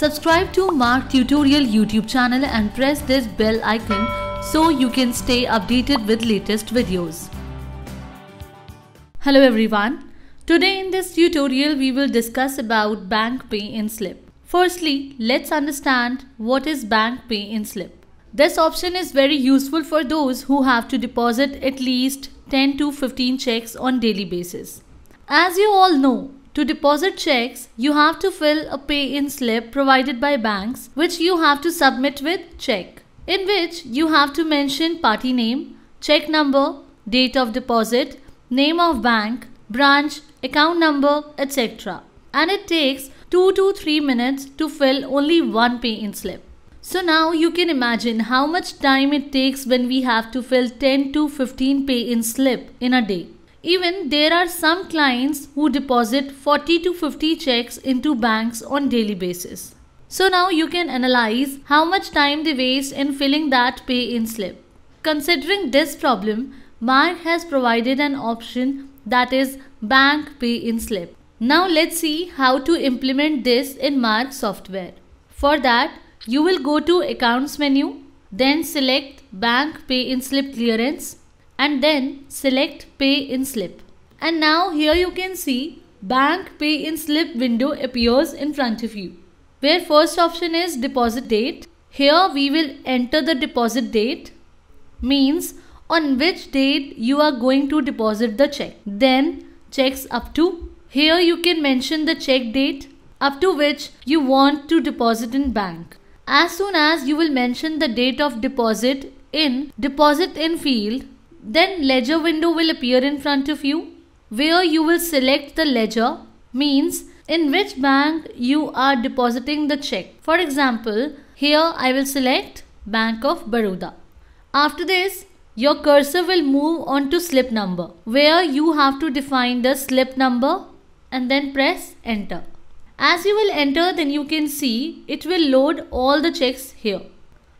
Subscribe to Marg Tutorial YouTube channel and press this bell icon so you can stay updated with latest videos. Hello everyone. Today in this tutorial we will discuss about bank pay-in slip. Firstly, let's understand what is bank pay-in slip. This option is very useful for those who have to deposit at least 10 to 15 checks on daily basis. As you all know, to deposit checks, you have to fill a pay-in slip provided by banks which you have to submit with check in which you have to mention party name, check number, date of deposit, name of bank, branch, account number, etc. And it takes 2 to 3 minutes to fill only one pay-in slip. So now you can imagine how much time it takes when we have to fill 10 to 15 pay-in slip in a day. Even there are some clients who deposit 40 to 50 checks into banks on daily basis. So now you can analyze how much time they waste in filling that pay-in slip. Considering this problem, Marg has provided an option that is bank pay-in slip. Now let's see how to implement this in Marg software. For that, you will go to accounts menu, then select bank pay-in slip clearance and then select pay in slip. And now here you can see bank pay in slip window appears in front of you. Where first option is deposit date. Here we will enter the deposit date means on which date you are going to deposit the check. Then checks up to. Here you can mention the check date up to which you want to deposit in bank. As soon as you will mention the date of deposit in deposit in field, then ledger window will appear in front of you where you will select the ledger means in which bank you are depositing the check. For example, here I will select Bank of Baroda. After this, your cursor will move on to slip number where you have to define the slip number and then press enter. As you will enter then you can see it will load all the checks here.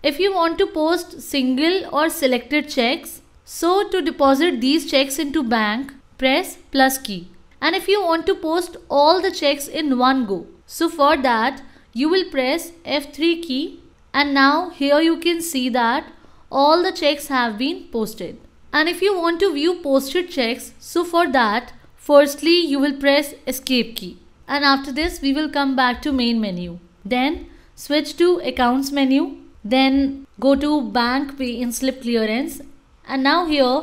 If you want to post single or selected checks so to deposit these checks into bank, press plus key. And if you want to post all the checks in one go, so for that you will press F3 key and now here you can see that all the checks have been posted. And if you want to view posted checks, so for that firstly you will press escape key. And after this we will come back to main menu. Then switch to accounts menu. Then go to bank pay in slip clearance and now here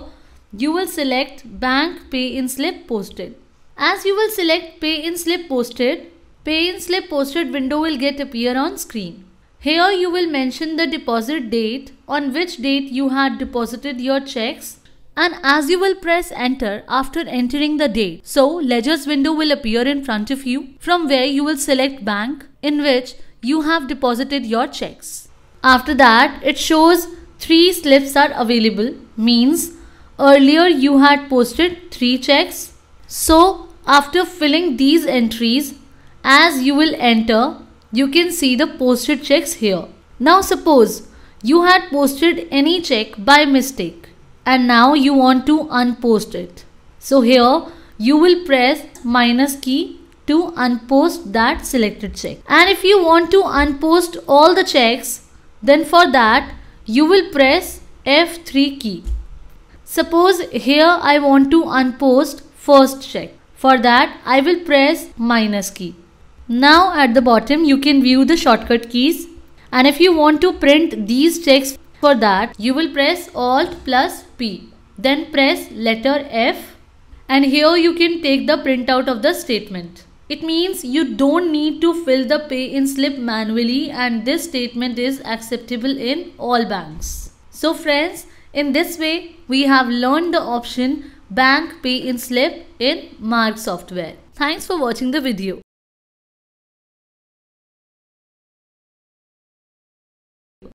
you will select bank pay in slip posted. As you will select pay in slip posted, pay in slip posted window will get appear on screen. Here you will mention the deposit date on which date you had deposited your checks and as you will press enter after entering the date. So ledgers window will appear in front of you from where you will select bank in which you have deposited your checks. After that it shows three slips are available means earlier you had posted three checks. So after filling these entries as you will enter you can see the posted checks here. Now suppose you had posted any check by mistake and now you want to unpost it. So here you will press minus key to unpost that selected check. And if you want to unpost all the checks then for that you will press F3 key. Suppose here I want to unpost first check. For that I will press minus key. Now at the bottom you can view the shortcut keys and if you want to print these checks for that you will press Alt plus P. Then press letter F and here you can take the printout of the statement. It means you don't need to fill the pay in slip manually and this statement is acceptable in all banks. So friends, in this way we have learned the option bank pay in slip in Marg software. Thanks for watching the video.